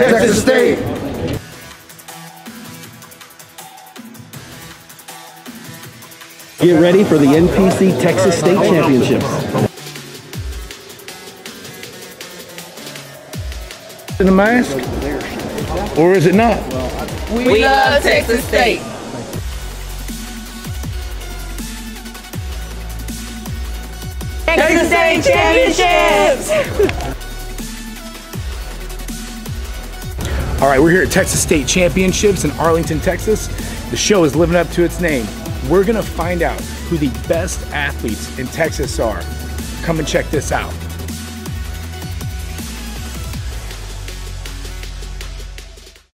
Texas State. Get ready for the NPC Texas State Championships. In the mask? Or is it not? We love Texas State. Texas State Championships! All right, we're here at Texas State Championships in Arlington, Texas. The show is living up to its name. We're gonna find out who the best athletes in Texas are. Come and check this out.